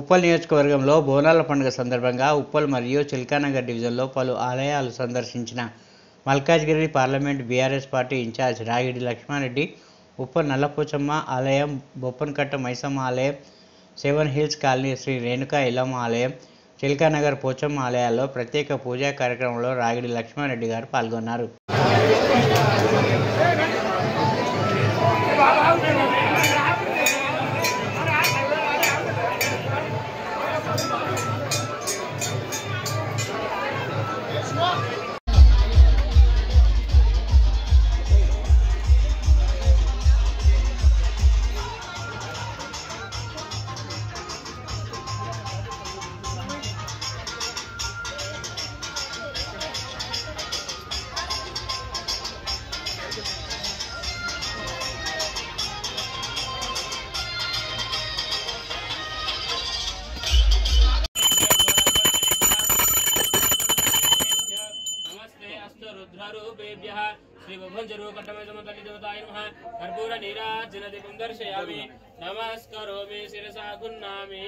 ఉప్పల్ నియోజకవర్గంలో బోనాల పండుగ సందర్భంగా ఉప్పల్ మరియు చిల్కానగర్ డివిజన్లో పలు ఆలయాలు సందర్శించిన Malkajgiri parliament BRS party incharge Ragidi Laxma Reddy Uppal Nallapochamma ఆలయం బొప్పన్కట్ట మైసమ్మ ఆలయం seven hills colony Shri Renuka Yellamma ఆలయం చిల్కానగర్ పోచమ్మ ఆలయాల్లో ప్రత్యేక పూజా కార్యక్రమంలో రాగిడి లక్ష్మారెడ్డి గారు పాల్గొన్నారు. Swap. हस्तरुद्ररूपेभ्यः श्रीबभञ्जरूकटमजमकलिदेवताय नमः। कर्पूरनीराजनदीपं दर्शयामि नमस्करोमि शिरसा गृह्णामि